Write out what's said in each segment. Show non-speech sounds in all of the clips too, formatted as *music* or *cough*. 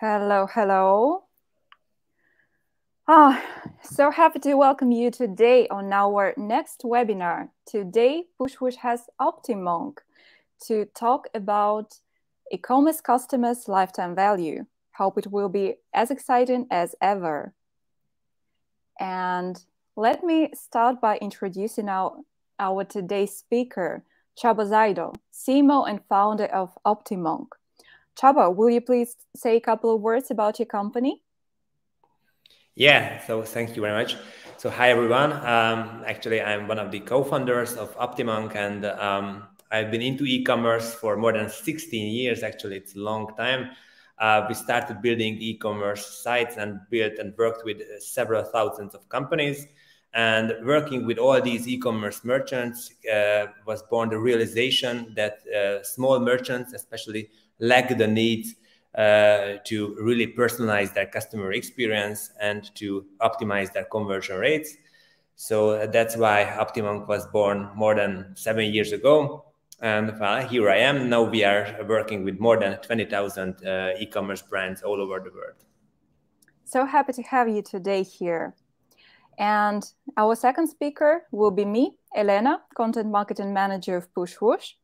Hello, hello. Ah, so happy to welcome you today on our next webinar. Today, Pushwoosh has OptiMonk to talk about e-commerce customers' lifetime value. Hope it will be as exciting as ever. And let me start by introducing our, our today's speaker, Csaba Zajdó, CMO and founder of OptiMonk. Csaba, will you please say a couple of words about your company? Yeah, so thank you very much. So hi everyone. Um, actually, I'm one of the co-founders of OptiMonk, and um, I've been into e-commerce for more than 16 years. Actually, it's a long time. Uh, we started building e-commerce sites and built and worked with several thousands of companies. And working with all these e-commerce merchants uh, was born the realization that uh, small merchants, especially, lack the need uh, to really personalize their customer experience and to optimize their conversion rates. So that's why OptiMonk was born more than seven years ago. And well, here I am. Now we are working with more than 20,000 uh, e commerce brands all over the world. So happy to have you today here. And our second speaker will be me, Elena, Content Marketing Manager of Pushwoosh.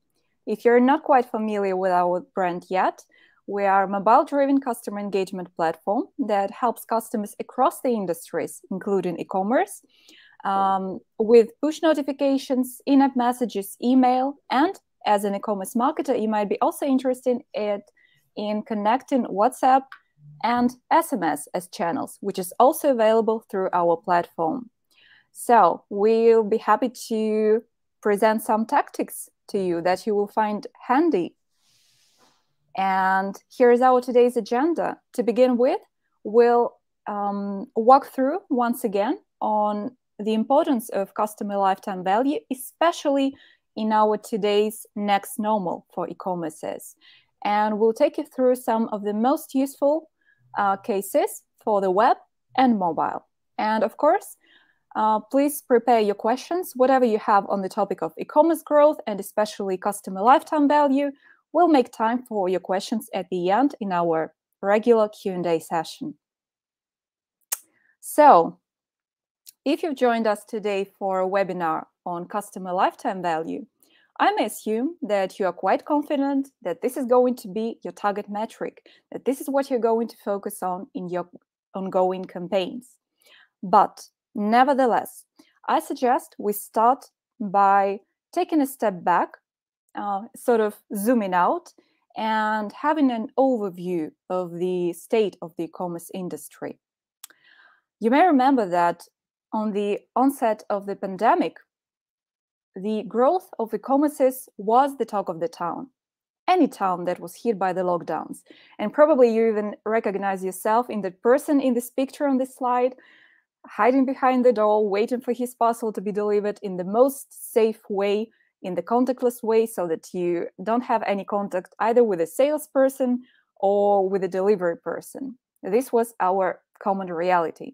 If you're not quite familiar with our brand yet, we are a mobile-driven customer engagement platform that helps customers across the industries, including e-commerce, um, with push notifications, in-app messages, email, and as an e-commerce marketer, you might be also interested in, in connecting WhatsApp and SMS as channels, which is also available through our platform. So we'll be happy to present some tactics to you that you will find handy and here's our today's agenda. To begin with, we'll um, walk through once again on the importance of customer lifetime value, especially in our today's next normal for e-commerces. And we'll take you through some of the most useful uh, cases for the web and mobile. And of course, uh, please prepare your questions, whatever you have on the topic of e-commerce growth and especially customer lifetime value. We'll make time for your questions at the end in our regular Q&A session. So, if you've joined us today for a webinar on customer lifetime value, I may assume that you are quite confident that this is going to be your target metric, that this is what you're going to focus on in your ongoing campaigns. But nevertheless, I suggest we start by taking a step back uh, sort of zooming out and having an overview of the state of the e-commerce industry. You may remember that on the onset of the pandemic, the growth of e-commerces was the talk of the town. Any town that was hit by the lockdowns. And probably you even recognize yourself in the person in this picture on this slide, hiding behind the door, waiting for his parcel to be delivered in the most safe way in the contactless way so that you don't have any contact either with a salesperson or with a delivery person. This was our common reality.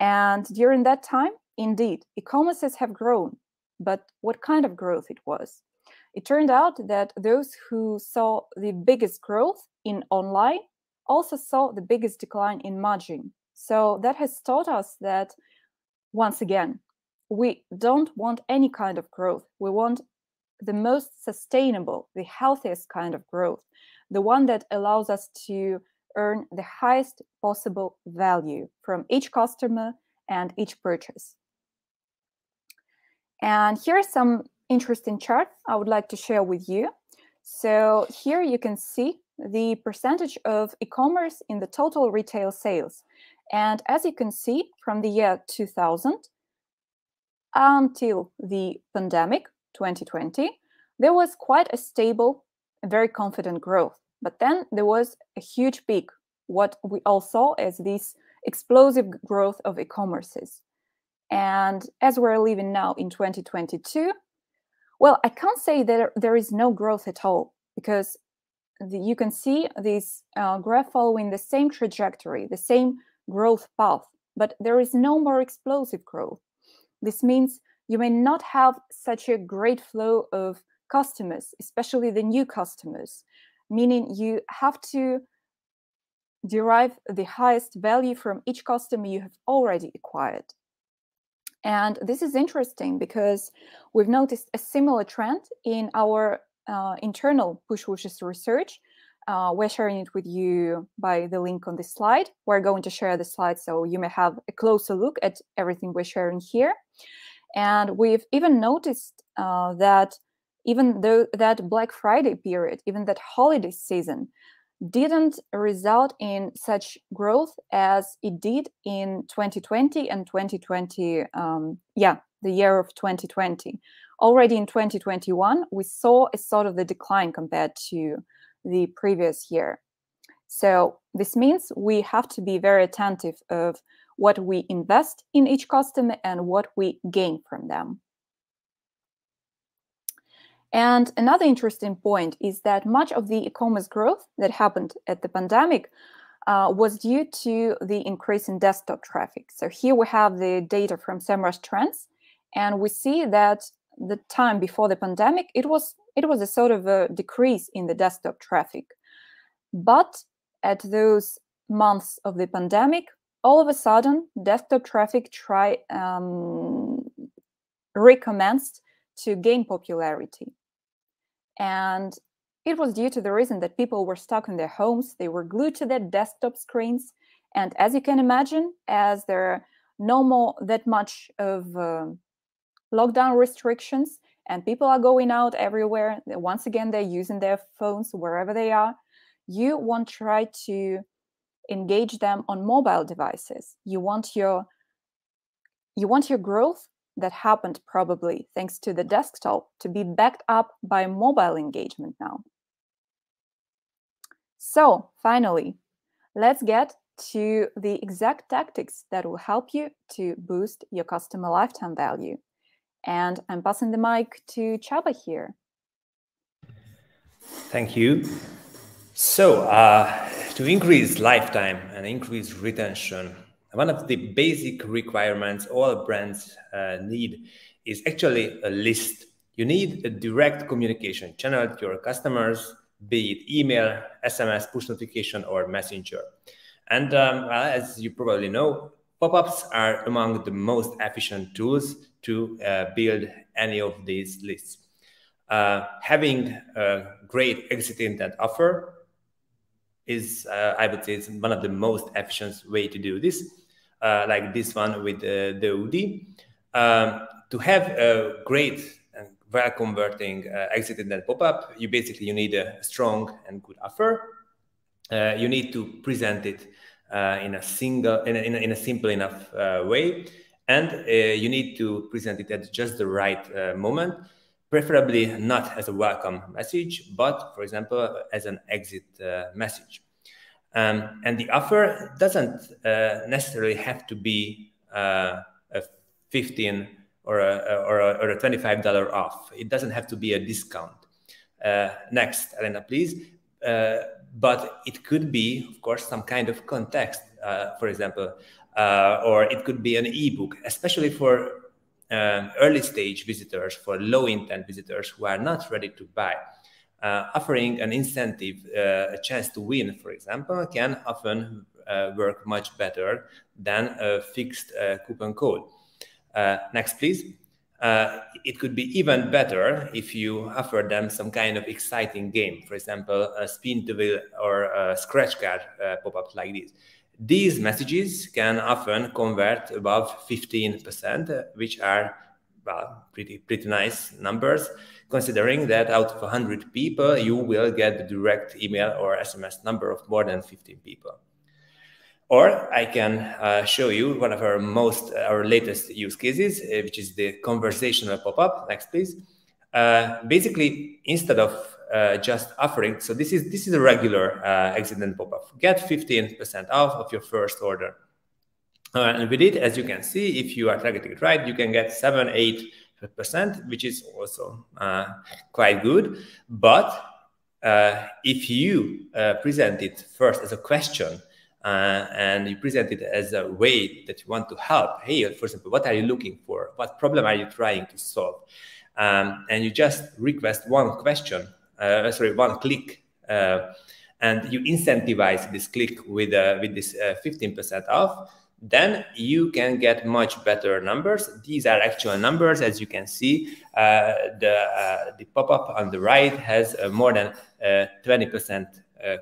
And during that time, indeed, e-commerces have grown. But what kind of growth it was? It turned out that those who saw the biggest growth in online also saw the biggest decline in margin. So that has taught us that, once again, we don't want any kind of growth. We want the most sustainable, the healthiest kind of growth, the one that allows us to earn the highest possible value from each customer and each purchase. And here are some interesting charts I would like to share with you. So here you can see the percentage of e-commerce in the total retail sales. And as you can see from the year 2000, until the pandemic 2020 there was quite a stable very confident growth. But then there was a huge peak what we all saw as this explosive growth of e-commerces. And as we're living now in 2022 well i can't say that there is no growth at all because the, you can see this uh, graph following the same trajectory the same growth path but there is no more explosive growth this means you may not have such a great flow of customers, especially the new customers, meaning you have to derive the highest value from each customer you have already acquired. And this is interesting because we've noticed a similar trend in our uh, internal Pushwoosh research. Uh, we're sharing it with you by the link on this slide. We're going to share the slide so you may have a closer look at everything we're sharing here. And we've even noticed uh, that even though that Black Friday period, even that holiday season, didn't result in such growth as it did in 2020 and 2020 um, yeah the year of 2020 already in 2021 we saw a sort of the decline compared to the previous year so this means we have to be very attentive of what we invest in each customer and what we gain from them and another interesting point is that much of the e-commerce growth that happened at the pandemic uh, was due to the increase in desktop traffic. So here we have the data from SEMrush Trends, and we see that the time before the pandemic, it was it was a sort of a decrease in the desktop traffic. But at those months of the pandemic, all of a sudden, desktop traffic try um, recommenced to gain popularity. And it was due to the reason that people were stuck in their homes, they were glued to their desktop screens. And as you can imagine, as there are no more that much of uh, lockdown restrictions and people are going out everywhere, once again, they're using their phones wherever they are, you want to try to engage them on mobile devices. You want your you want your growth that happened probably thanks to the desktop to be backed up by mobile engagement now. So finally, let's get to the exact tactics that will help you to boost your customer lifetime value. And I'm passing the mic to Csaba here. Thank you. So, uh, to increase lifetime and increase retention, one of the basic requirements all brands uh, need is actually a list. You need a direct communication channel to your customers, be it email, SMS, push notification, or messenger. And um, as you probably know, pop-ups are among the most efficient tools to uh, build any of these lists. Uh, having a great exit intent offer is, uh, I would say, is one of the most efficient way to do this. Uh, like this one with uh, the UDI. Um, to have a great and well converting uh, exit intent pop-up, you basically you need a strong and good offer. you need to present it in a single, in a, in a, in a simple enough way, and you need to present it at just the right moment preferably not as a welcome message, but for example, as an exit uh, message. Um, and the offer doesn't uh, necessarily have to be uh, a 15 or a, or a, or a $25 off. It doesn't have to be a discount. Uh, next, Elena, please. Uh, but it could be, of course, some kind of context, uh, for example, uh, or it could be an ebook, especially for early stage visitors, for low intent visitors who are not ready to buy uh, offering an incentive, uh, a chance to win, for example, can often uh, work much better than a fixed uh, coupon code. Uh, next, please. Uh, it could be even better if you offer them some kind of exciting game, for example, a spin the wheel or a scratch card pop-up like this. These messages can often convert above 15%, which are well, pretty pretty nice numbers considering that out of 100 people, you will get the direct email or SMS number of more than 15 people. Or I can uh, show you one of our most, uh, our latest use cases, uh, which is the conversational pop-up. Next, please. Uh, basically, instead of uh, just offering, so this is this is a regular uh, intent pop-up. Get 15% off of your first order. and with it, as you can see, if you are targeting it right, you can get seven, eight, percent, which is also uh, quite good. But uh, if you uh, present it first as a question uh, and you present it as a way that you want to help, hey, for example, what are you looking for? What problem are you trying to solve? Um, and you just request one question, uh, sorry, one click. Uh, and you incentivize this click with uh, with this 15% off, then you can get much better numbers. These are actual numbers, as you can see. Uh, the uh, the pop-up on the right has uh, more than 20%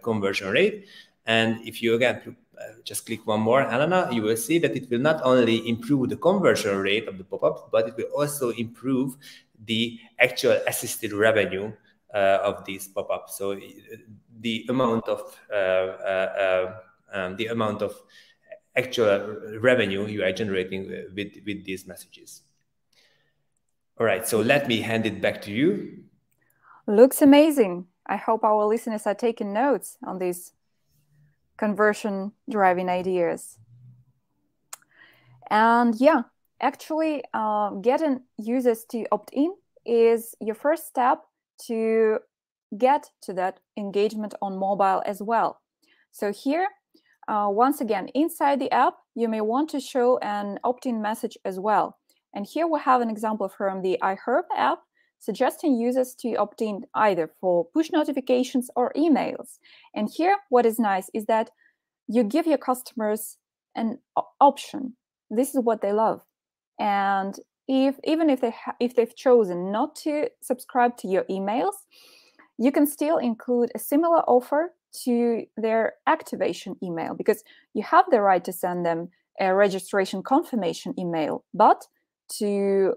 conversion rate, and if you again just click one more, Helena, you will see that it will not only improve the conversion rate of the pop-up, but it will also improve the actual assisted revenue uh, of these pop-ups. So the amount of uh, uh, um, the amount of actual revenue you are generating with with these messages. All right, so let me hand it back to you. Looks amazing. I hope our listeners are taking notes on these conversion driving ideas. And yeah, actually, uh, getting users to opt in is your first step to get to that engagement on mobile as well. So here, uh, once again, inside the app, you may want to show an opt-in message as well. And here we have an example from the iHerb app suggesting users to opt in either for push notifications or emails. And here, what is nice is that you give your customers an option. This is what they love. And if even if they if they've chosen not to subscribe to your emails, you can still include a similar offer to their activation email because you have the right to send them a registration confirmation email, but to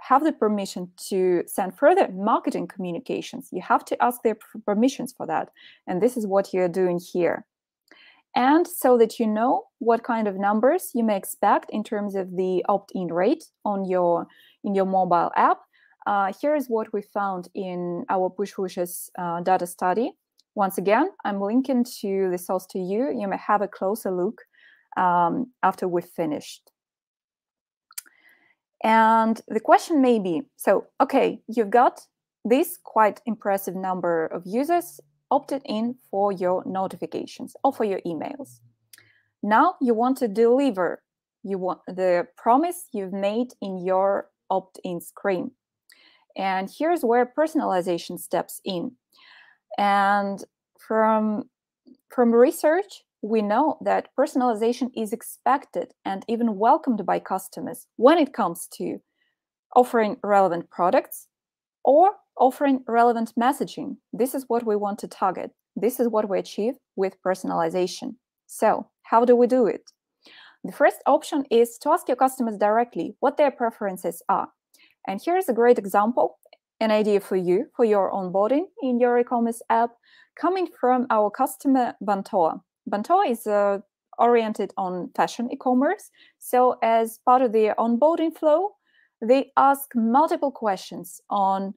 have the permission to send further marketing communications, you have to ask their permissions for that. And this is what you're doing here. And so that you know what kind of numbers you may expect in terms of the opt-in rate on your in your mobile app, uh, here is what we found in our Pushwoosh uh, data study. Once again, I'm linking to the source to you. You may have a closer look um, after we've finished. And the question may be, so, okay, you've got this quite impressive number of users opted in for your notifications or for your emails. Now you want to deliver you want the promise you've made in your opt-in screen. And here's where personalization steps in. And from, from research, we know that personalization is expected and even welcomed by customers when it comes to offering relevant products or offering relevant messaging. This is what we want to target. This is what we achieve with personalization. So, how do we do it? The first option is to ask your customers directly what their preferences are. And here's a great example, an idea for you for your onboarding in your e-commerce app coming from our customer Bantoa. Bantoa is uh, oriented on fashion e-commerce. So as part of their onboarding flow, they ask multiple questions on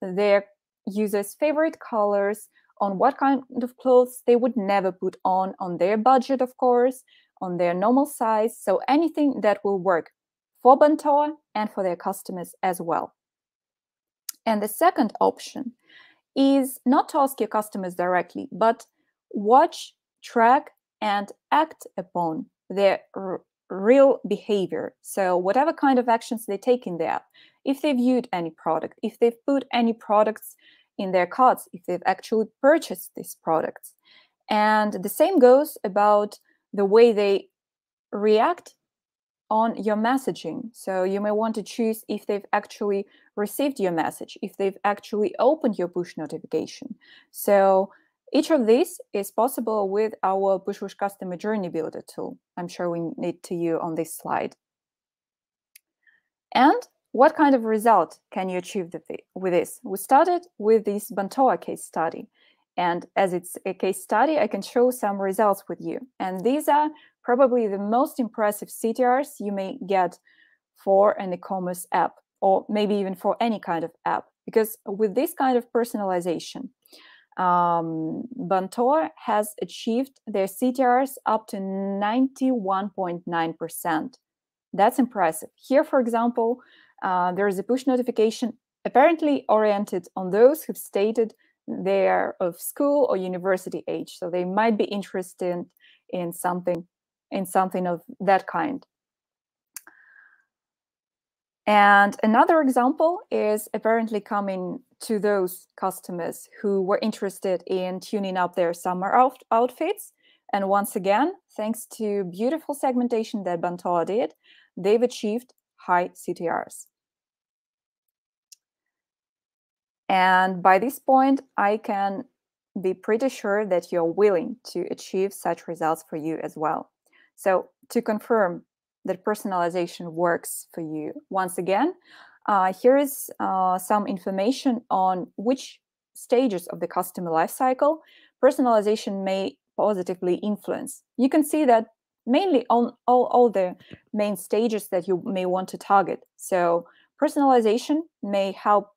their users' favorite colors, on what kind of clothes they would never put on, on their budget, of course, on their normal size. So anything that will work for Bantoa and for their customers as well. And the second option is not to ask your customers directly, but watch, track, and act upon their real behavior. So, whatever kind of actions they take in the app, if they viewed any product, if they've put any products in their carts, if they've actually purchased these products. And the same goes about the way they react on your messaging. So you may want to choose if they've actually received your message, if they've actually opened your push notification. So each of these is possible with our Pushwoosh Customer Journey Builder tool. I'm showing it to you on this slide. And what kind of result can you achieve with this? We started with this Bantoa case study. And as it's a case study, I can show some results with you. And these are probably the most impressive CTRs you may get for an e-commerce app or maybe even for any kind of app. Because with this kind of personalization, um, Bantoa has achieved their CTRs up to 91.9%. That's impressive. Here, for example, uh, there is a push notification apparently oriented on those who've stated they're of school or university age so they might be interested in something in something of that kind and another example is apparently coming to those customers who were interested in tuning up their summer out- outfits. And once again, thanks to beautiful segmentation that Bantoa did, they've achieved high CTRs. And by this point, I can be pretty sure that you're willing to achieve such results for you as well. So to confirm that personalization works for you, once again, uh, here is uh, some information on which stages of the customer lifecycle personalization may positively influence. You can see that mainly on all, all the main stages that you may want to target. So personalization may help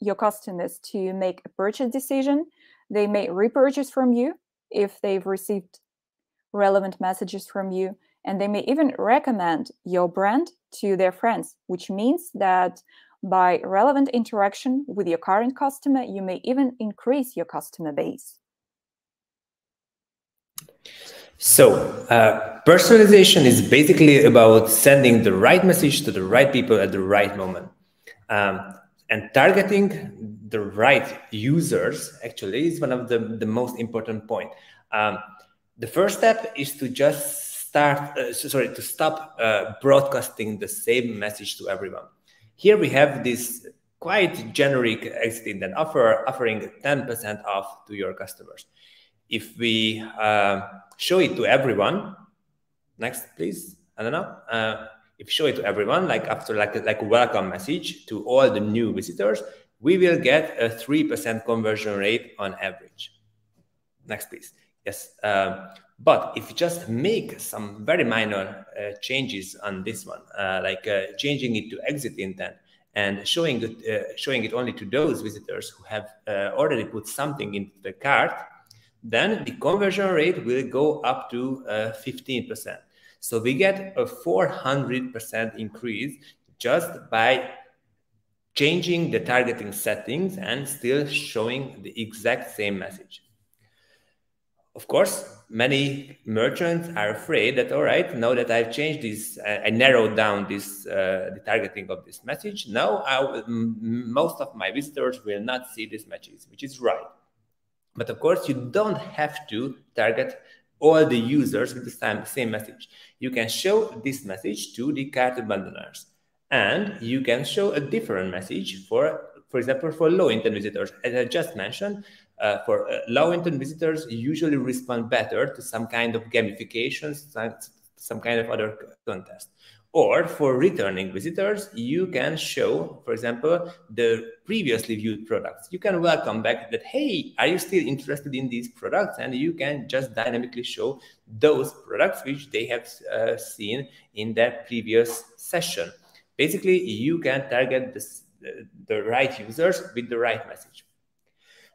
your customers to make a purchase decision. They may repurchase from you if they've received relevant messages from you and they may even recommend your brand to their friends, which means that by relevant interaction with your current customer, you may even increase your customer base. So, uh, personalization is basically about sending the right message to the right people at the right moment. Um, and targeting the right users actually is one of the, the most important point. Um, the first step is to just start, uh, sorry, to stop uh, broadcasting the same message to everyone. Here we have this quite generic exit intent offer offering 10% off to your customers. If we uh, show it to everyone, next please, I don't know. If show it to everyone, like after like like welcome message to all the new visitors, we will get a 3% conversion rate on average. Next, please. Yes. Um, but if you just make some very minor uh, changes on this one, uh, like uh, changing it to exit intent and showing it, uh, showing it only to those visitors who have uh, already put something into the cart, then the conversion rate will go up to 15%. Uh, so we get a 400% increase just by changing the targeting settings and still showing the exact same message. Of course, many merchants are afraid that all right now that i've changed this i narrowed down this uh, the targeting of this message now most of my visitors will not see this message which is right. But of course you don't have to target all the users with the same, same message. You can show this message to the cart abandoners and you can show a different message for for example for low intent visitors. As i just mentioned uh, for uh, low intent visitors usually respond better to some kind of gamification, some, some kind of other contest. Or for returning visitors, you can show, for example, the previously viewed products. You can welcome back that, hey, are you still interested in these products? And you can just dynamically show those products which they have uh, seen in their previous session. Basically, you can target this, the right users with the right message.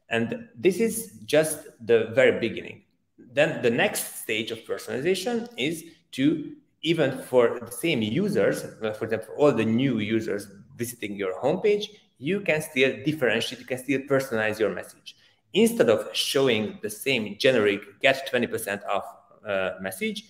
And this is just the very beginning. Then the next stage of personalization is to even for the same users, for example, all the new users visiting your homepage, you can still differentiate, you can still personalize your message. Instead of showing the same generic get 20% off uh, message,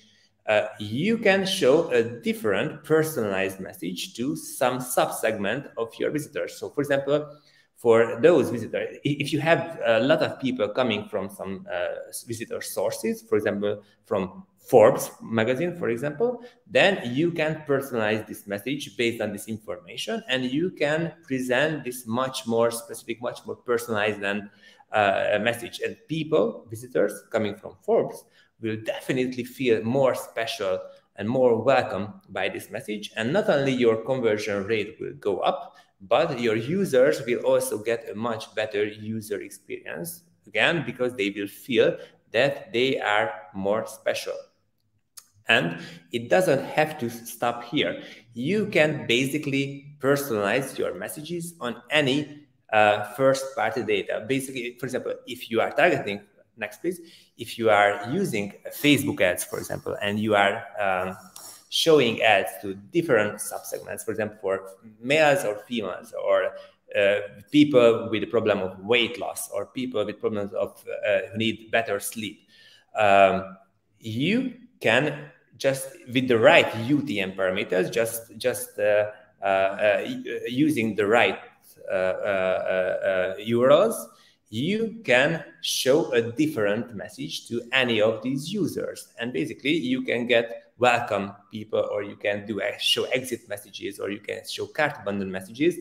uh, you can show a different personalized message to some subsegment of your visitors. So, for example, for those visitors, if you have a lot of people coming from some uh, visitor sources, for example, from Forbes magazine, for example, then you can personalize this message based on this information and you can present this much more specific, much more personalized than uh, message. And people, visitors coming from Forbes, will definitely feel more special and more welcome by this message. And not only your conversion rate will go up, but your users will also get a much better user experience again because they will feel that they are more special. And it doesn't have to stop here. You can basically personalize your messages on any uh, first party data. Basically for example if you are targeting next please if you are using facebook ads for example and you are um, showing ads to different subsegments, for example, for males or females, or uh, people with the problem of weight loss, or people with problems of uh, who need better sleep. Um, you can just with the right UTM parameters, just just uh, uh, uh using the right uh, uh, URLs, you can show a different message to any of these users. And basically, you can get welcome people, or you can do show exit messages, or you can show cart bundle messages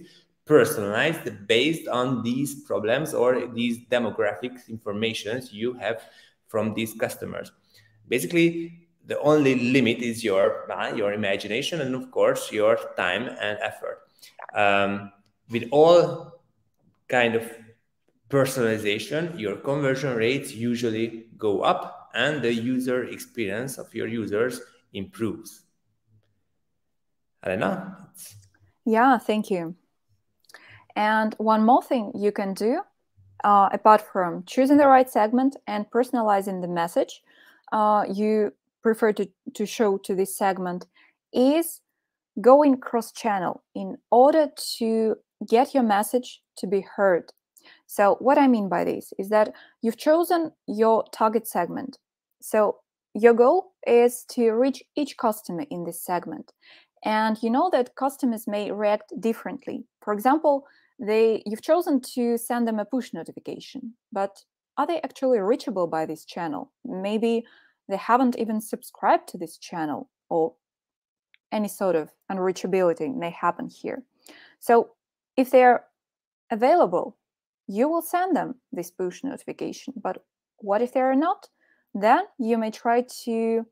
personalized based on these problems or these demographics informations you have from these customers. Basically, the only limit is your uh, your imagination and of course your time and effort. Um, with all kind of personalization, your conversion rates usually go up and the user experience of your users improves. Elena? Yeah, thank you. And one more thing you can do, uh, apart from choosing the right segment and personalizing the message uh, you prefer to, to show to this segment, is going cross-channel in order to get your message to be heard. So what I mean by this is that you've chosen your target segment. So your goal is to reach each customer in this segment. And you know that customers may react differently. For example, they you've chosen to send them a push notification, but are they actually reachable by this channel? Maybe they haven't even subscribed to this channel or any sort of unreachability may happen here. So if they're available, you will send them this push notification. But what if they're not? Then you may try to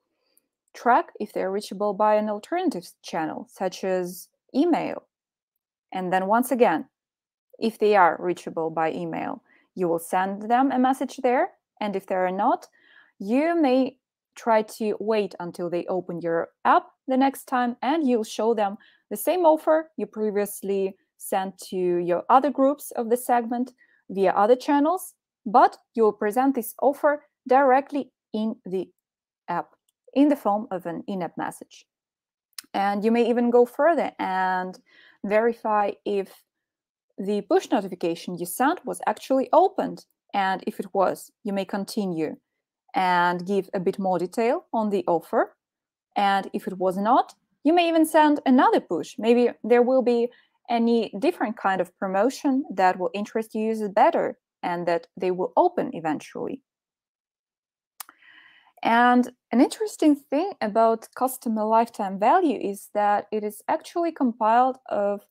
track if they're reachable by an alternative channel, such as email. And then once again, if they are reachable by email, you will send them a message there. And if they are not, you may try to wait until they open your app the next time and you'll show them the same offer you previously sent to your other groups of the segment via other channels, but you'll present this offer directly in the app in the form of an in-app message. And you may even go further and verify if the push notification you sent was actually opened. And if it was, you may continue and give a bit more detail on the offer. And if it was not, you may even send another push. Maybe there will be any different kind of promotion that will interest users better and that they will open eventually. And an interesting thing about customer lifetime value is that it is actually compiled of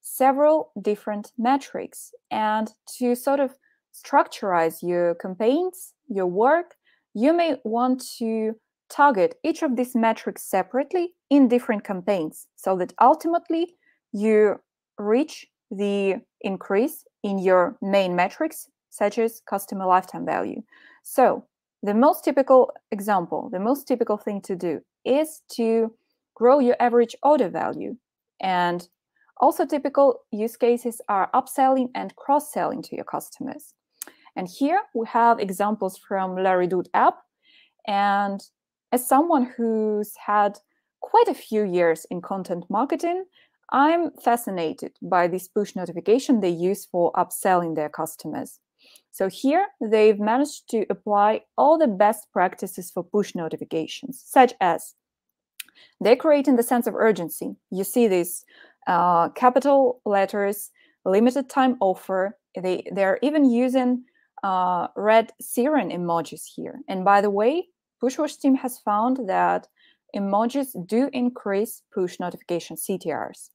several different metrics. And to sort of structurize your campaigns, your work, you may want to target each of these metrics separately in different campaigns so that ultimately you reach the increase in your main metrics, such as customer lifetime value. So, the most typical example, the most typical thing to do is to grow your average order value. And also, typical use cases are upselling and cross selling to your customers. And here we have examples from La Redoute app. And as someone who's had quite a few years in content marketing, I'm fascinated by this push notification they use for upselling their customers. So here they've managed to apply all the best practices for push notifications, such as they're creating the sense of urgency. You see these uh, capital letters, limited time offer. They they're even using uh, red siren emojis here. And by the way, Pushwoosh team has found that emojis do increase push notification CTRs.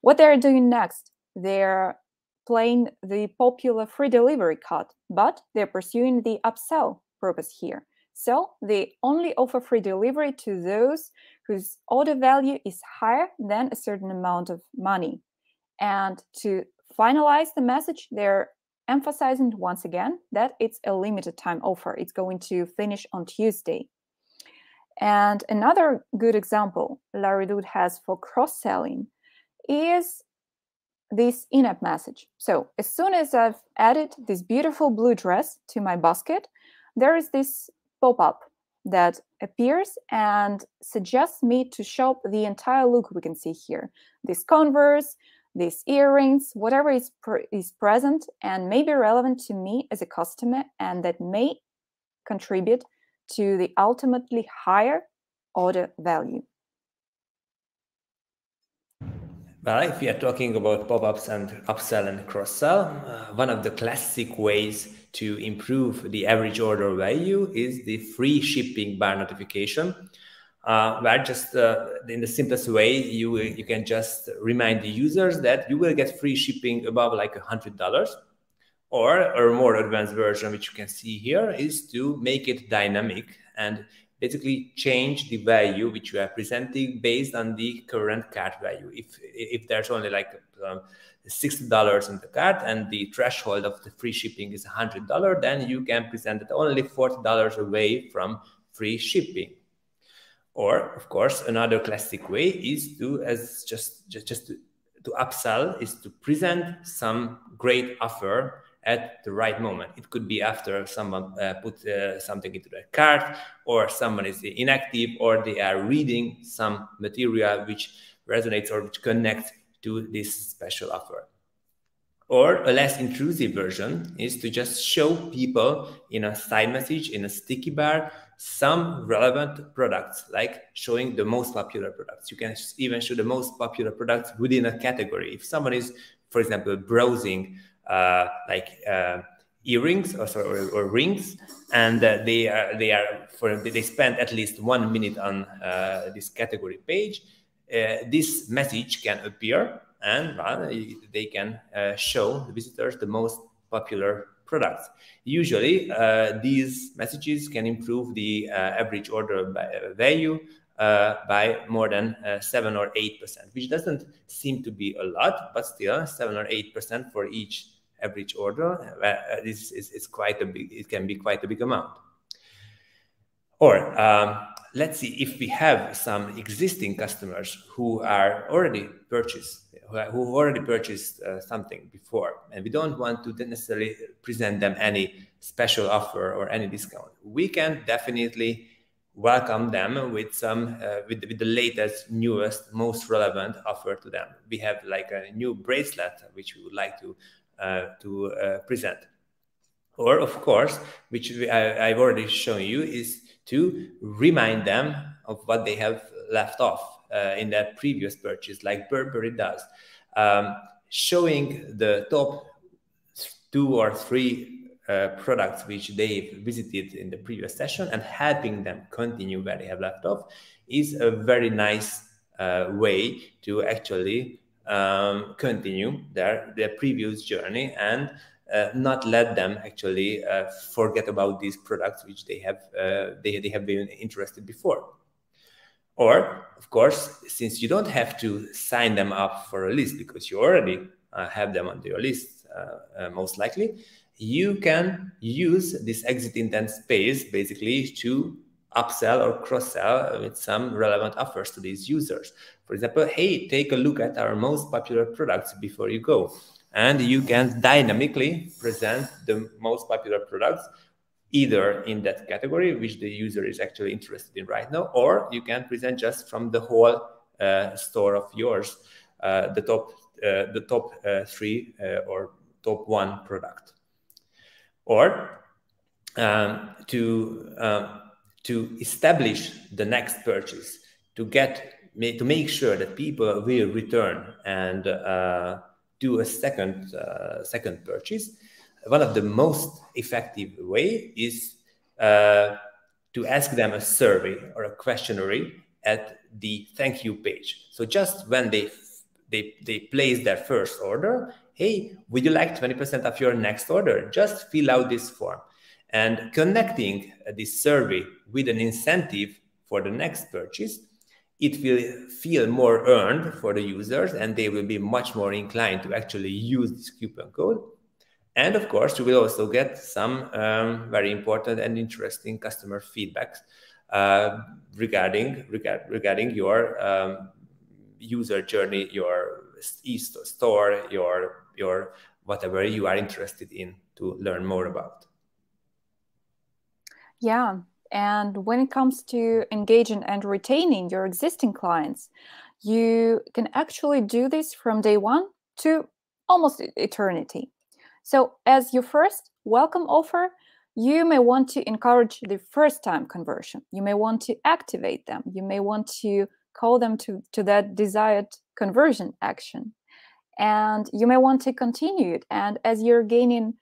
What they're doing next, they're playing the popular free delivery card, but they're pursuing the upsell purpose here. So they only offer free delivery to those whose order value is higher than a certain amount of money. And to finalize the message, they're emphasizing once again that it's a limited time offer. It's going to finish on Tuesday. And another good example La Redoute has for cross selling is this in app message. So, as soon as I've added this beautiful blue dress to my basket, there is this pop up that appears and suggests me to shop the entire look we can see here. This Converse, these earrings, whatever is, is present and may be relevant to me as a customer and that may contribute to the ultimately higher order value. Well, if we are talking about pop-ups and upsell and cross-sell, uh, one of the classic ways to improve the average order value is the free shipping bar notification. Uh, where just uh, in the simplest way, you you can just remind the users that you will get free shipping above like a hundred dollars, or a more advanced version, which you can see here, is to make it dynamic and basically change the value which you are presenting based on the current cart value. If if there's only like um, sixty dollars in the cart and the threshold of the free shipping is hundred dollar, then you can present it only forty dollars away from free shipping. Or of course, another classic way is to as just just just to, to upsell is to present some great offer at the right moment. It could be after someone uh, put uh, something into their cart, or someone is inactive, or they are reading some material which resonates or which connects to this special offer. Or a less intrusive version is to just show people in a side message, in a sticky bar, some relevant products, like showing the most popular products. You can even show the most popular products within a category. If someone is, for example, browsing uh, like uh, earrings or, or, or, rings, and uh, they are they are for they spend at least one minute on uh, this category page. Uh, this message can appear, and they can show the visitors the most popular products. Usually, these messages can improve the average order value uh, by more than uh, 7 or 8%, which doesn't seem to be a lot, but still 7 or 8% for each average order, uh, this is, is quite a big, it can be quite a big amount. Or um, let's see if we have some existing customers who are already purchased, who already purchased uh, something before, and we don't want to necessarily present them any special offer or any discount. We can definitely welcome them with some uh, with, with the latest newest most relevant offer to them we have like a new bracelet which we would like to to uh, present. Or, of course, which I, I've already shown you, is to remind them of what they have left off uh, in their previous purchase, like Burberry does. Um, showing the top two or three uh, products which they've visited in the previous session and helping them continue where they have left off is a very nice uh, way to actually um, continue their their previous journey and uh, not let them actually uh, forget about these products which they have uh, they, they have been interested before. Or of course since you don't have to sign them up for a list because you already uh, have them on your list uh, uh, most likely you can use this exit intent space basically to upsell or cross sell with some relevant offers to these users. For example, hey, take a look at our most popular products before you go. And you can dynamically present the most popular products either in that category, which the user is actually interested in right now, or you can present just from the whole uh, store of yours, uh, the top, uh, the top uh, three uh, or top one product. Or um, to um, to establish the next purchase, to get to make sure that people will return and uh, do a second uh, second purchase. One of the most effective way is uh, to ask them a survey or a questionnaire at the thank you page. So just when they they they place their first order, hey, would you like 20% of your next order? Just fill out this form and connecting this survey with an incentive for the next purchase, it will feel more earned for the users and they will be much more inclined to actually use this coupon code. And of course, you will also get some um, very important and interesting customer feedbacks uh, regarding, regard, regarding your um, user journey, your e-store, your, your whatever you are interested in to learn more about. Yeah. And when it comes to engaging and retaining your existing clients, you can actually do this from day one to almost eternity. So, as your first welcome offer, you may want to encourage the first time conversion. You may want to activate them. You may want to call them to, to that desired conversion action. And you may want to continue it. And as you're gaining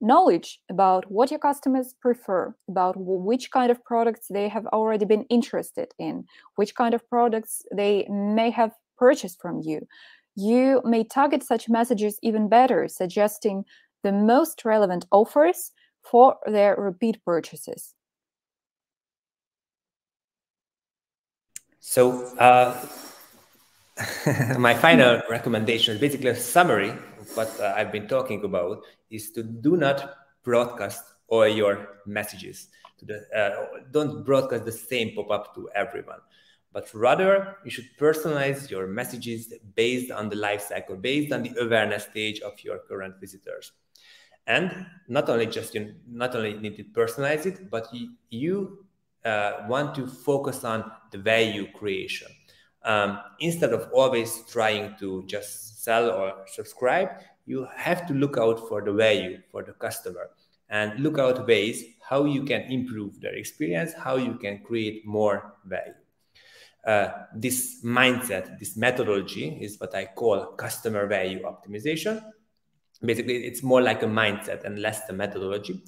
knowledge about what your customers prefer, about which kind of products they have already been interested in, which kind of products they may have purchased from you, you may target such messages even better, suggesting the most relevant offers for their repeat purchases. So, uh, *laughs* my final recommendation is basically a summary what uh, I've been talking about is to do not broadcast all your messages to the uh, don't broadcast the same pop-up to everyone but rather you should personalize your messages based on the life cycle based on the awareness stage of your current visitors. And not only just you not only need to personalize it but you, you uh, want to focus on the value creation um, instead of always trying to just sell or subscribe you have to look out for the value for the customer and look out ways how you can improve their experience how you can create more value. Uh, this mindset this methodology is what i call customer value optimization. Basically it's more like a mindset and less the methodology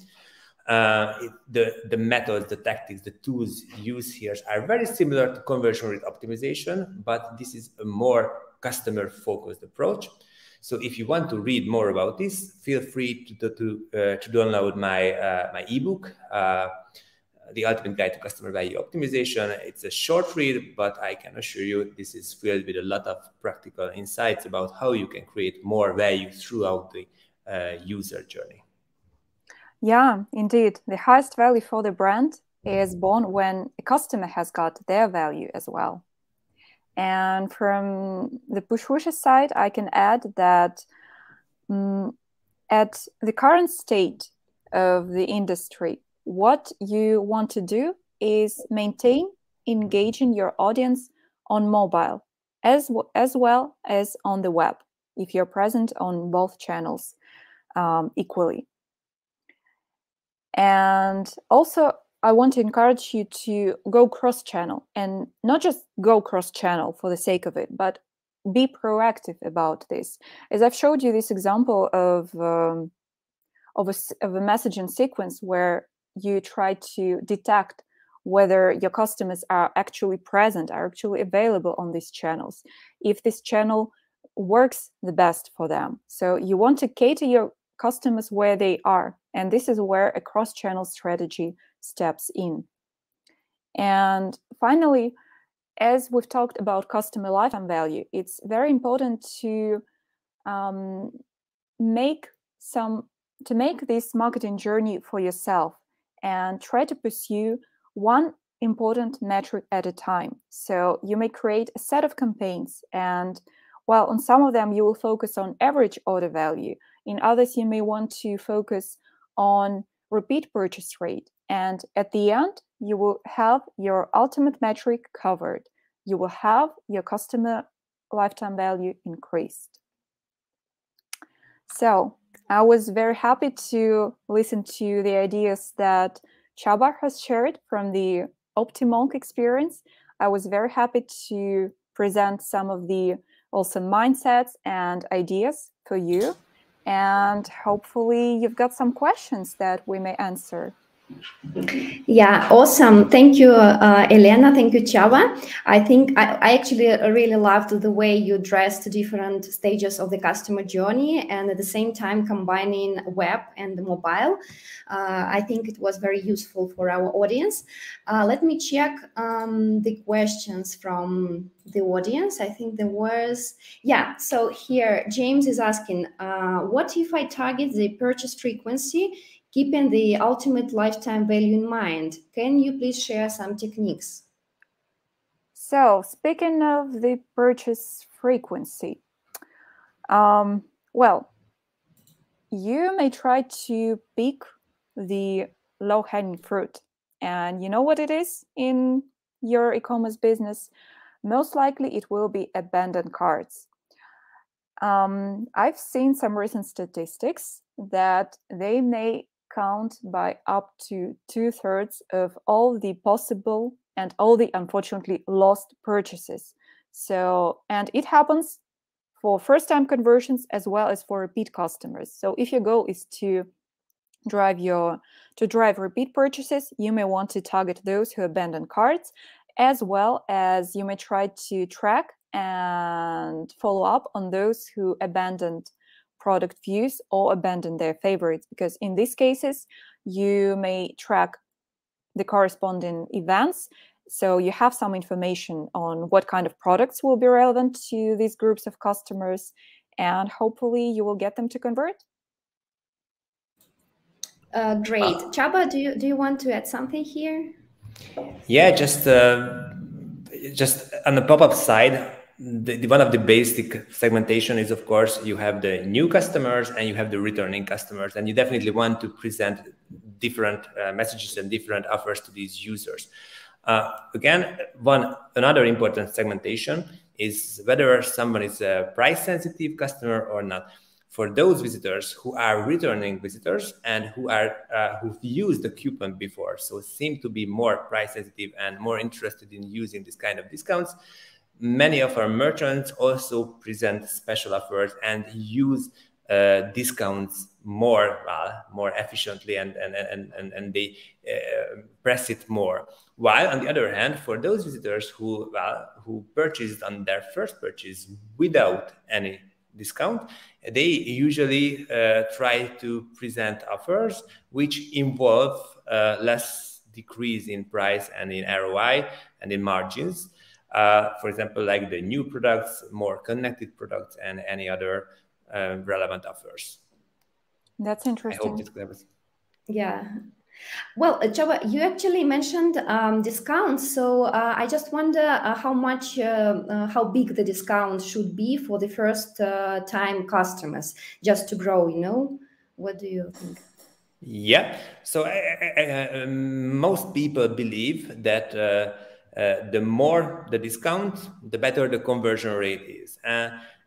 uh, the, the methods, the tactics, the tools used here are very similar to conversion rate optimization, but this is a more customer focused approach. So if you want to read more about this, feel free to, to, uh, to download my, uh, my ebook, uh, The Ultimate Guide to Customer Value Optimization. It's a short read, but I can assure you this is filled with a lot of practical insights about how you can create more value throughout the uh, user journey. Yeah, indeed. The highest value for the brand is born when a customer has got their value as well. And from the Pushwoosh's side, I can add that um, at the current state of the industry, what you want to do is maintain engaging your audience on mobile as, as well as on the web if you're present on both channels um, equally. And also, I want to encourage you to go cross channel and not just go cross channel for the sake of it, but be proactive about this. As I've showed you this example of um, of a, of a messaging sequence where you try to detect whether your customers are actually present, are actually available on these channels, if this channel works the best for them. So you want to cater your customers where they are. And this is where a cross channel strategy steps in. And finally, as we've talked about customer lifetime value, it's very important to um, make some to make this marketing journey for yourself and try to pursue one important metric at a time. So you may create a set of campaigns and while on some of them you will focus on average order value, in others, you may want to focus on repeat purchase rate. And at the end, you will have your ultimate metric covered. You will have your customer lifetime value increased. So I was very happy to listen to the ideas that Csaba has shared from the OptiMonk experience. I was very happy to present some of the also mindsets and ideas for you and hopefully you've got some questions that we may answer. Yeah, awesome. Thank you, uh, Elena. Thank you, Csaba. I think I, I, actually really loved the way you addressed different stages of the customer journey and at the same time combining web and mobile. Uh, I think it was very useful for our audience. Uh, let me check um, the questions from the audience. I think there was, yeah. So here, James is asking, uh, what if I target the purchase frequency keeping the ultimate lifetime value in mind. Can you please share some techniques? So, speaking of the purchase frequency, um, well, you may try to pick the low hanging fruit. And you know what it is in your e commerce business? Most likely it will be abandoned carts. Um, I've seen some recent statistics that they may count by up to two thirds of all the possible and all the unfortunately lost purchases. So, and it happens for first time conversions as well as for repeat customers. So if your goal is to drive your to drive repeat purchases, you may want to target those who abandon carts as well as you may try to track and follow up on those who abandoned product views or abandon their favorites because in these cases you may track the corresponding events so you have some information on what kind of products will be relevant to these groups of customers, and hopefully you will get them to convert. Uh, great, uh, Csaba, do you do you want to add something here? Yeah, just uh, just on the pop-up side, the, the, one of the basic segmentation is of course you have the new customers and you have the returning customers, and you definitely want to present different uh, messages and different offers to these users. Uh, again, one another important segmentation is whether someone is a price sensitive customer or not. For those visitors who are returning visitors and who are uh, who've used the coupon before, so seem to be more price sensitive and more interested in using this kind of discounts, many of our merchants also present special offers and use uh, discounts more uh, more efficiently and and and and, and they uh, press it more. While on the other hand for those visitors who well, who purchased on their first purchase without any discount they usually uh, try to present offers which involve uh, less decrease in price and in roi and in margins uh, for example like the new products more connected products and any other uh, relevant offers. That's interesting. I hope this covers. Yeah. Well, uh, you actually mentioned um, discounts. So uh, I just wonder uh, how much, uh, uh, how big the discount should be for the first uh, time customers just to grow, you know? What do you think? Yeah. So um, most people believe that the more the discount, the better the conversion rate is.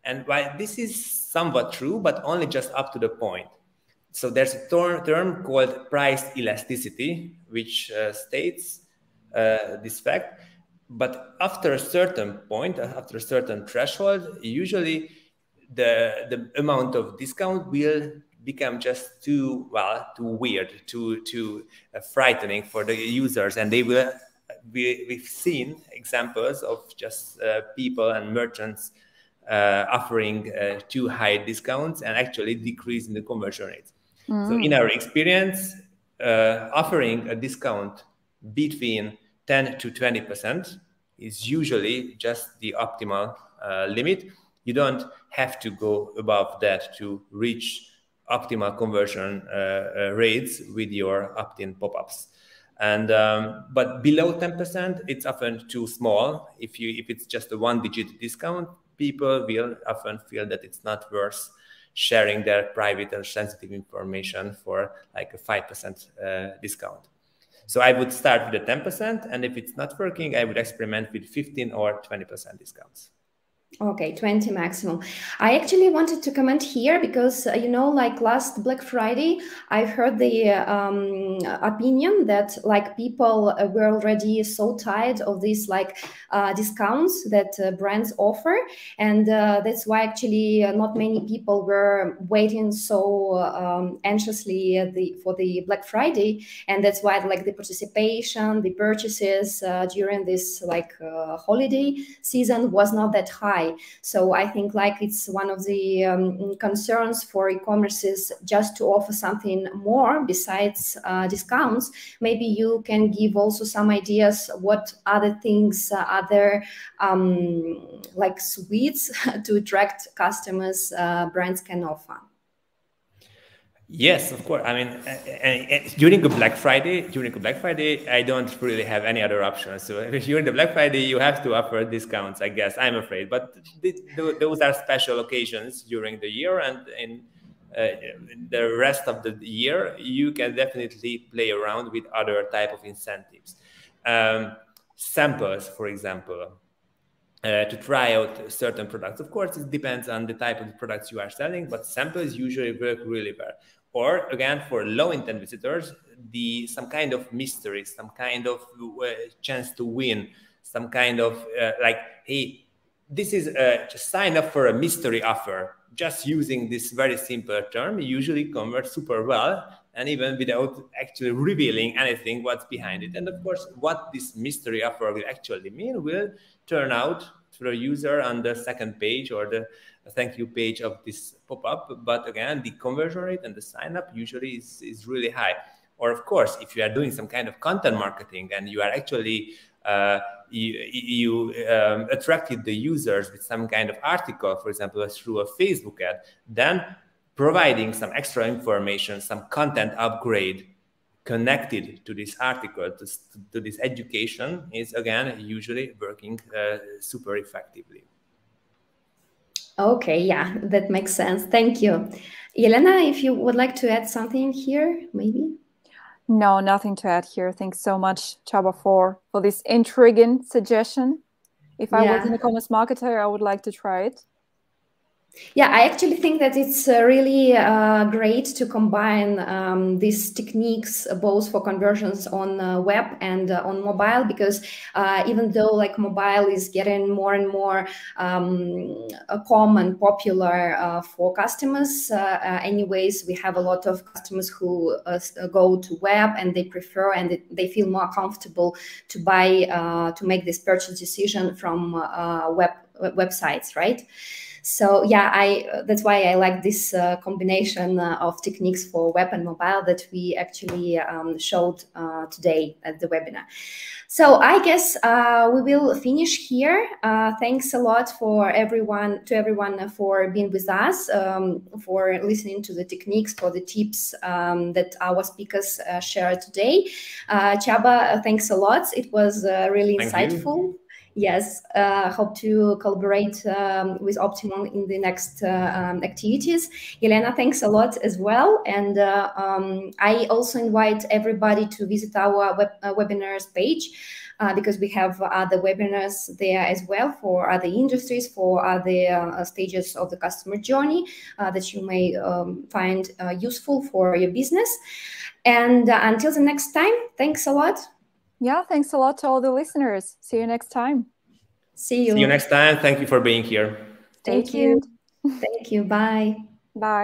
And while this is somewhat true, but only just up to the point. So there's a term, term called price elasticity, which uh, states uh, this fact. But after a certain point, uh, after a certain threshold, usually the, the amount of discount will become just too well too weird too too uh, frightening for the users and they will we, we've seen examples of just uh, people and merchants uh, offering uh, too high discounts and actually decreasing the conversion rates. Mm. So in our experience, uh, offering a discount between 10 to 20% is usually just the optimal uh, limit. You don't have to go above that to reach optimal conversion uh, rates with your opt-in pop-ups. And um, but below 10%, it's often too small. If you if it's just a one-digit discount, people will often feel that it's not worth sharing their private and sensitive information for like a 5% uh, discount. So I would start with a 10%, and if it's not working, I would experiment with 15 or 20% discounts. Okay, 20 maximum. I actually wanted to comment here because, uh, you know, like last Black Friday, I heard the um, opinion that like people uh, were already so tired of these like uh, discounts that uh, brands offer. And uh, that's why actually uh, not many people were waiting so um, anxiously the, for the Black Friday. And that's why like the participation, the purchases during this like holiday season was not that high So I think like it's one of the um, concerns for e-commerces just to offer something more besides uh, discounts. Maybe you can give also some ideas what other things, uh, other um, like suites *laughs* to attract customers uh, brands can offer. Yes, of course. I mean, during a Black Friday, during a Black Friday, I don't really have any other options. So *laughs* during the Black Friday, you have to offer discounts. I guess I'm afraid, but those are special occasions during the year, and in uh, the rest of the year, you can definitely play around with other type of incentives. Um, samples, for example, uh, to try out certain products. Of course, it depends on the type of products you are selling, but samples usually work really well. Or again, for low intent visitors, the some kind of mystery, some kind of uh, chance to win, some kind of uh, like, hey, this is a sign up for a mystery offer. Just using this very simple term usually converts super well and even without actually revealing anything what's behind it. And of course, what this mystery offer will actually mean will turn out to the user on the second page or the thank you page of this pop-up. But again, the conversion rate and the sign up usually is, is really high. Or of course, if you are doing some kind of content marketing and you are actually uh, you, you um, attracted the users with some kind of article, for example, through a Facebook ad, then providing some extra information, some content upgrade connected to this article, to, to this education is again usually working uh, super effectively. Okay, yeah, that makes sense. Thank you. Yelena, if you would like to add something here, maybe? No, nothing to add here. Thanks so much, Csaba, for, for this intriguing suggestion. If I yeah. was an e-commerce marketer, I would like to try it. Yeah, I actually think that it's uh, really uh, great to combine um, these techniques uh, both for conversions on uh, web and uh, on mobile because uh, even though like mobile is getting more and more um, common, popular for customers, anyways, we have a lot of customers who go to web and they prefer and they feel more comfortable to buy to make this purchase decision from web websites, right? So yeah, I that's why I like this uh, combination uh, of techniques for web and mobile that we actually um, showed uh, today at the webinar. So I guess uh, we will finish here. Uh, thanks a lot for everyone to everyone for being with us, um, for listening to the techniques, for the tips um, that our speakers uh, shared today. Csaba, thanks a lot. It was really Thank insightful. You yes, uh, hope to collaborate um, with OptiMonk in the next uh, um, activities. Elena, thanks a lot as well. And uh, um, I also invite everybody to visit our web, uh, webinars page. Uh, because we have other webinars there as well for other industries, for other uh, stages of the customer journey that you may um, find useful for your business. And until the next time, thanks a lot. Yeah, thanks a lot to all the listeners. See you next time. See you. See you next time. Thank you for being here. Thank, Thank you. you. Thank you. Bye. Bye.